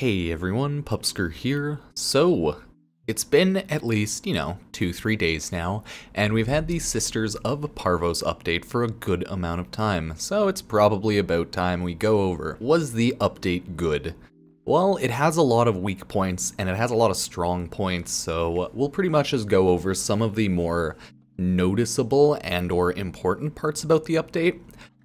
Hey everyone, Pupsker here. So, it's been at least, you know, two, three days now, and we've had the Sisters of Parvos update for a good amount of time, so it's probably about time we go over. Was the update good? Well, it has a lot of weak points, and it has a lot of strong points, so we'll pretty much just go over some of the more noticeable and or important parts about the update.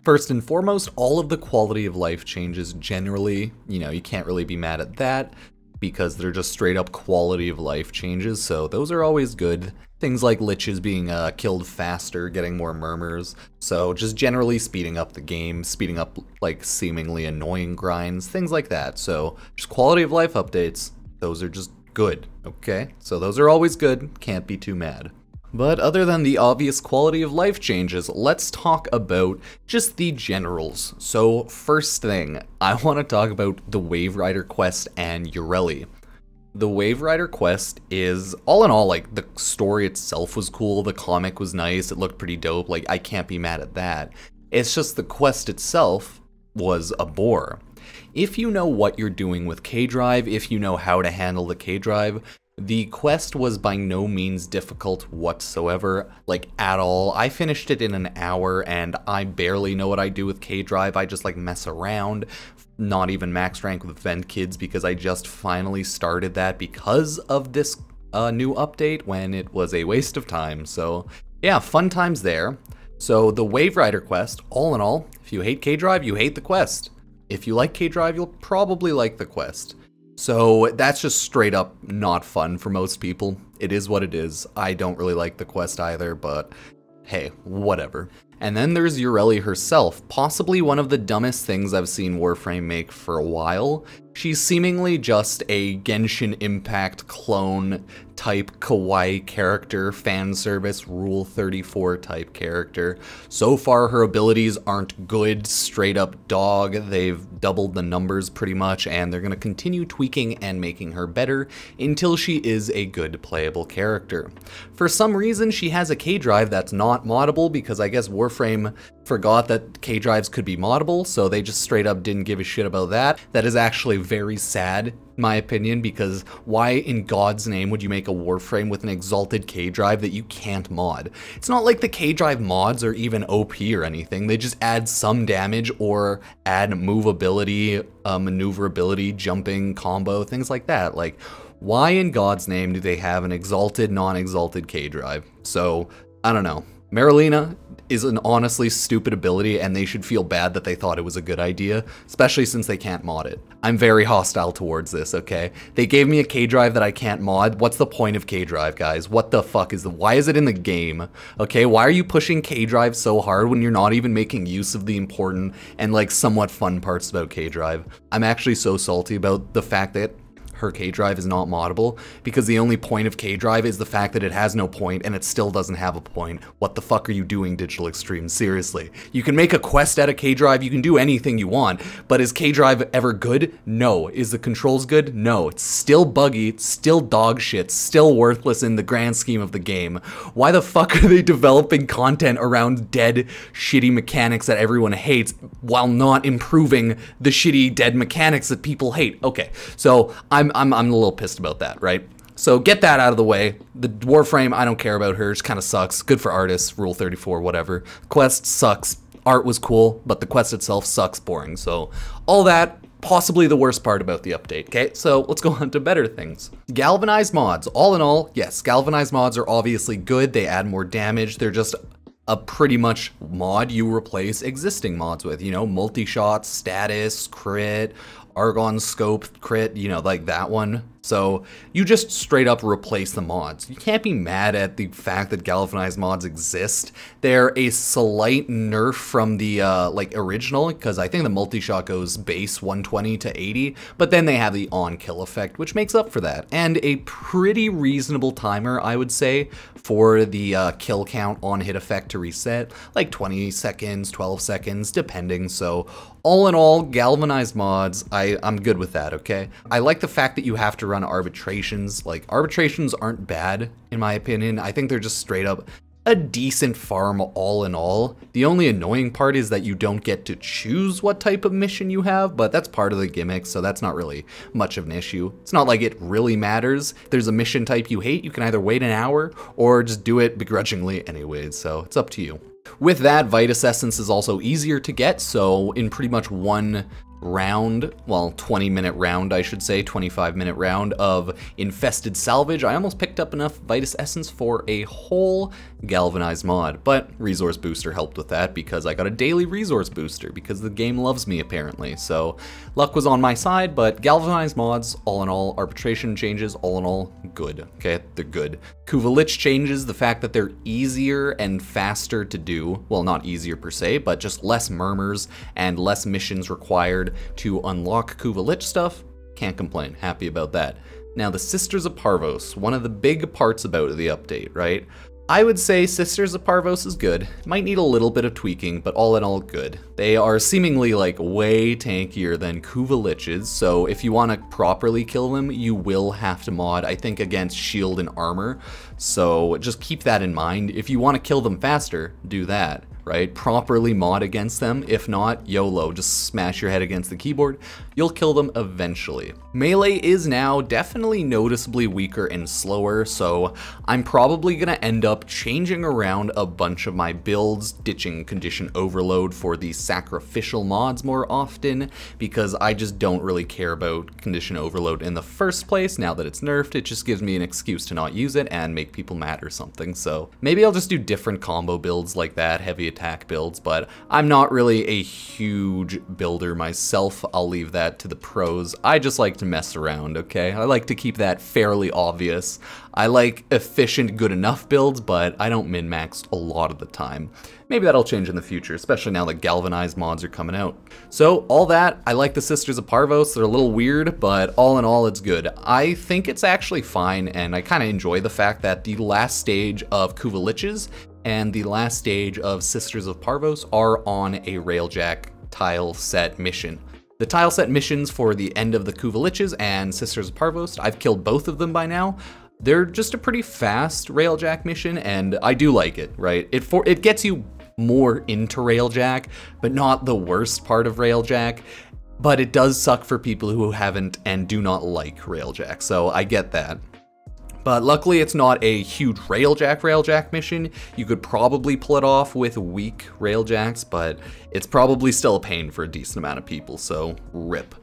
First and foremost, all of the quality of life changes generally, you know, you can't really be mad at that because they're just straight up quality of life changes, so those are always good. Things like liches being uh, killed faster, getting more murmurs, so just generally speeding up the game, speeding up like seemingly annoying grinds, things like that. So just quality of life updates, those are just good, okay? So those are always good, can't be too mad. But other than the obvious quality of life changes, let's talk about just the generals. So first thing, I want to talk about the Wave Rider quest and Yareli. The Wave Rider quest is, all in all, like, the story itself was cool, the comic was nice, it looked pretty dope, like, I can't be mad at that. It's just the quest itself was a bore. If you know what you're doing with K-Drive, if you know how to handle the K-Drive, the quest was by no means difficult whatsoever, like at all. I finished it in an hour and I barely know what I do with K-Drive. I just like mess around, not even max rank with Ventkids because I just finally started that because of this uh, new update when it was a waste of time. So yeah, fun times there. So the Wave Rider quest, all in all, if you hate K-Drive, you hate the quest. If you like K-Drive, you'll probably like the quest. So that's just straight up not fun for most people. It is what it is. I don't really like the quest either, but hey, whatever. And then there's Yareli herself, possibly one of the dumbest things I've seen Warframe make for a while. She's seemingly just a Genshin Impact clone type kawaii character, fan service, Rule 34 type character. So far, her abilities aren't good, straight up dog. They've doubled the numbers pretty much, and they're going to continue tweaking and making her better until she is a good playable character. For some reason, she has a K drive that's not moddable because I guess Warframe forgot that K drives could be moddable, so they just straight up didn't give a shit about that. That is actually very sad, in my opinion, because why in God's name would you make a Warframe with an exalted K drive that you can't mod? It's not like the K drive mods are even OP or anything, they just add some damage or add movability, uh, maneuverability, jumping, combo, things like that. Like, why in God's name do they have an exalted, non-exalted K drive? So, I don't know. Merulina is an honestly stupid ability and they should feel bad that they thought it was a good idea, especially since they can't mod it. I'm very hostile towards this, okay? They gave me a K-Drive that I can't mod. What's the point of K-Drive, guys? What the fuck is the- why is it in the game? Okay, why are you pushing K-Drive so hard when you're not even making use of the important and like somewhat fun parts about K-Drive? I'm actually so salty about the fact that her K-Drive is not moddable, because the only point of K-Drive is the fact that it has no point and it still doesn't have a point. What the fuck are you doing, Digital Extreme? Seriously. You can make a quest at a K-Drive, you can do anything you want, but is K-Drive ever good? No. Is the controls good? No. It's still buggy, it's still dog shit, still worthless in the grand scheme of the game. Why the fuck are they developing content around dead, shitty mechanics that everyone hates while not improving the shitty, dead mechanics that people hate? Okay, so I'm I'm, I'm, I'm a little pissed about that, right? So get that out of the way. The Warframe, I don't care about her. Just kind of sucks. Good for artists, Rule 34, whatever. Quest sucks. Art was cool, but the quest itself sucks boring. So all that, possibly the worst part about the update, okay? So let's go on to better things. Galvanized mods. All in all, yes, galvanized mods are obviously good. They add more damage. They're just a pretty much mod you replace existing mods with, you know, multi-shot, status, crit, Argon scope crit, you know, like that one. So you just straight up replace the mods. You can't be mad at the fact that galvanized mods exist. They're a slight nerf from the uh, like original because I think the multi-shot goes base 120 to 80, but then they have the on-kill effect, which makes up for that. And a pretty reasonable timer, I would say, for the uh, kill count on hit effect to reset, like 20 seconds, 12 seconds, depending. So all in all, galvanized mods, I, I'm good with that, okay? I like the fact that you have to run arbitrations. Like, arbitrations aren't bad, in my opinion. I think they're just straight up a decent farm all in all. The only annoying part is that you don't get to choose what type of mission you have, but that's part of the gimmick, so that's not really much of an issue. It's not like it really matters. If there's a mission type you hate, you can either wait an hour or just do it begrudgingly anyways, so it's up to you. With that, Vitus Essence is also easier to get, so in pretty much one round, well, 20 minute round, I should say, 25 minute round of infested salvage, I almost picked up enough Vitus Essence for a whole galvanized mod, but resource booster helped with that because I got a daily resource booster because the game loves me apparently. So luck was on my side, but galvanized mods, all in all, arbitration changes, all in all, good. Okay, they're good. Kuva Lich changes, the fact that they're easier and faster to do, well not easier per se, but just less murmurs and less missions required to unlock Kuva stuff, can't complain, happy about that. Now the Sisters of Parvos, one of the big parts about the update, right? I would say Sisters of Parvos is good. Might need a little bit of tweaking, but all in all good. They are seemingly like way tankier than Kuva Liches, so if you want to properly kill them, you will have to mod, I think, against shield and armor. So just keep that in mind. If you want to kill them faster, do that right? Properly mod against them. If not, YOLO, just smash your head against the keyboard. You'll kill them eventually. Melee is now definitely noticeably weaker and slower, so I'm probably gonna end up changing around a bunch of my builds, ditching Condition Overload for the sacrificial mods more often, because I just don't really care about Condition Overload in the first place. Now that it's nerfed, it just gives me an excuse to not use it and make people mad or something, so maybe I'll just do different combo builds like that, heavy attack builds, but I'm not really a huge builder myself. I'll leave that to the pros. I just like to mess around, okay? I like to keep that fairly obvious. I like efficient, good enough builds, but I don't min-max a lot of the time. Maybe that'll change in the future, especially now that galvanized mods are coming out. So all that, I like the Sisters of Parvos. They're a little weird, but all in all, it's good. I think it's actually fine, and I kind of enjoy the fact that the last stage of Kuva Liches and the last stage of Sisters of Parvos are on a Railjack tile set mission. The tile set missions for the end of the Kuva Liches and Sisters of Parvos, I've killed both of them by now. They're just a pretty fast Railjack mission, and I do like it, right? It for it gets you more into Railjack, but not the worst part of Railjack. But it does suck for people who haven't and do not like Railjack, so I get that. But luckily it's not a huge railjack railjack mission. You could probably pull it off with weak railjacks, but it's probably still a pain for a decent amount of people, so rip.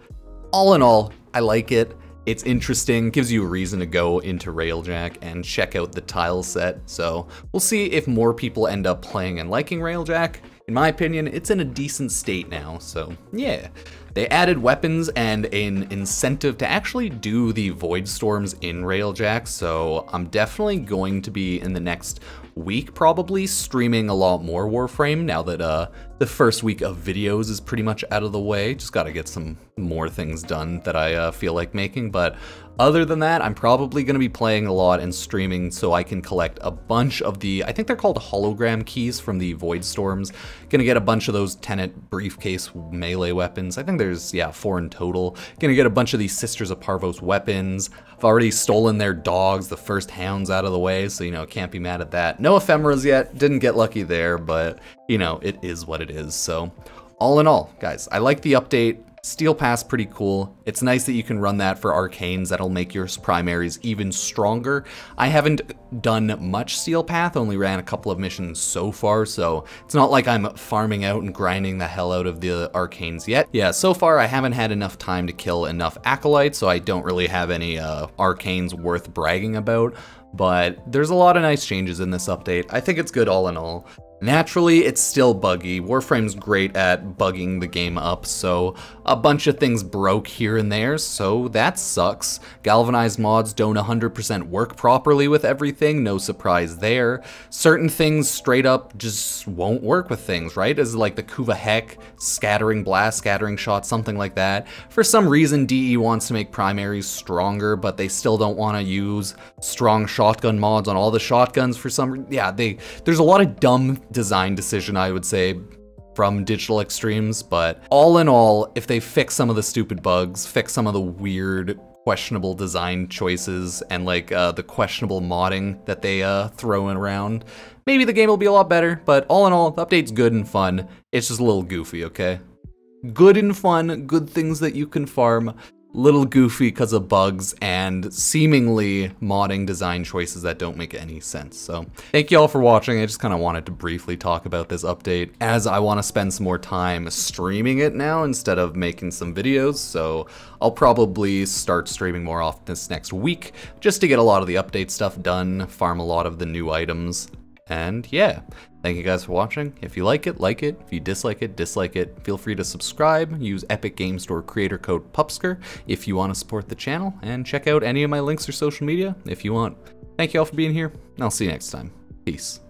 All in all, I like it. It's interesting, gives you a reason to go into Railjack and check out the tile set, so we'll see if more people end up playing and liking Railjack. In my opinion, it's in a decent state now, so yeah. They added weapons and an incentive to actually do the Void Storms in Railjack, so I'm definitely going to be in the next week probably streaming a lot more Warframe now that uh, the first week of videos is pretty much out of the way. Just gotta get some more things done that I uh, feel like making, but other than that, I'm probably going to be playing a lot and streaming so I can collect a bunch of the, I think they're called hologram keys from the Void Storms. Gonna get a bunch of those Tenet briefcase melee weapons. I think there's, yeah, four in total. Gonna get a bunch of these Sisters of Parvos weapons. I've already stolen their dogs, the first hounds out of the way, so, you know, can't be mad at that. No ephemeras yet, didn't get lucky there, but, you know, it is what it is, so... All in all, guys, I like the update. Steel Path pretty cool. It's nice that you can run that for arcanes. That'll make your primaries even stronger. I haven't done much Steel Path, only ran a couple of missions so far, so it's not like I'm farming out and grinding the hell out of the arcanes yet. Yeah, so far I haven't had enough time to kill enough acolytes, so I don't really have any uh, arcanes worth bragging about but there's a lot of nice changes in this update. I think it's good all in all. Naturally, it's still buggy. Warframe's great at bugging the game up, so a bunch of things broke here and there, so that sucks. Galvanized mods don't 100% work properly with everything, no surprise there. Certain things straight up just won't work with things, right? As like the Kuva Hek, scattering blast, scattering shot, something like that. For some reason, DE wants to make primaries stronger, but they still don't want to use strong shotgun mods on all the shotguns for some Yeah, they there's a lot of dumb design decision, I would say, from Digital Extremes, but all in all, if they fix some of the stupid bugs, fix some of the weird questionable design choices and like uh, the questionable modding that they uh, throw in around. Maybe the game will be a lot better, but all in all, the update's good and fun. It's just a little goofy, okay? Good and fun, good things that you can farm, little goofy because of bugs and seemingly modding design choices that don't make any sense. So thank you all for watching. I just kind of wanted to briefly talk about this update as I want to spend some more time streaming it now instead of making some videos. So I'll probably start streaming more often this next week just to get a lot of the update stuff done, farm a lot of the new items, and yeah, thank you guys for watching. If you like it, like it. If you dislike it, dislike it. Feel free to subscribe. Use Epic Game Store creator code PUPSKER if you want to support the channel. And check out any of my links or social media if you want. Thank you all for being here. I'll see you next time. Peace.